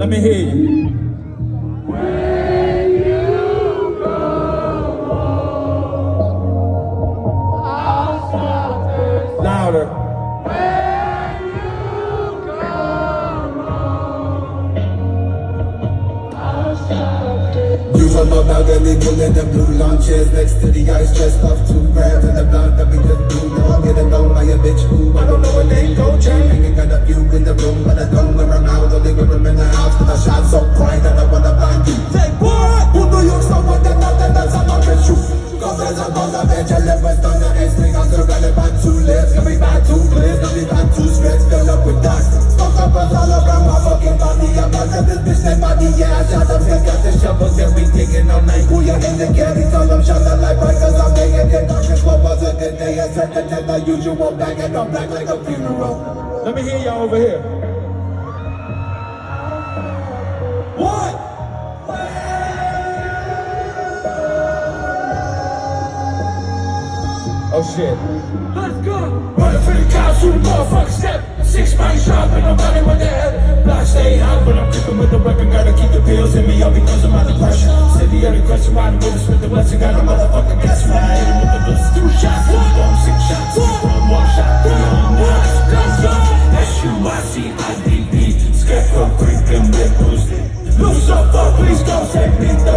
Let me hear you. Louder. The blue lawn chairs next to the ice, dressed off two grand and the that we just. Now getting by a bitch who I don't know her name, go chain. Ain't got a few in the room, but I don't them out. Only in the house, cause I shot so bright that I wanna blind you. Say what? Who do you so what? That nothing that's a not with you. Cause there's a of bitch, and live with on the ace, thing I'm still got it by two lips. Can be bad two clips, can be bad two scripts, fill up with dust. Stuck up us all around my fucking body. I'm not this bitch, that body, yeah, I shot got the shovels, yeah, we digging all night. Who you in the caddy, tell them shut the light bright, cause I'm it. Darkness, what was it? The day I said the the usual bag, and I'm black like a funeral. Let me hear y'all over here. Oh shit. Let's go! Running for the cops, shoot a motherfucker step. Six man shot, but nobody with the head. Block stay out, but I'm creeping with the weapon. Gotta keep the pills in me, all because of my depression. City the question, riding with us with the blessing. Got a motherfucking gas man. Hit him with the dust. Two shots, two bomb, six shots. Two from one shot, three on one. Let's go! S-U-I-C-I-D-P. Scarecrow, creeping with Bruce Lee. Lucifer, please don't take me. The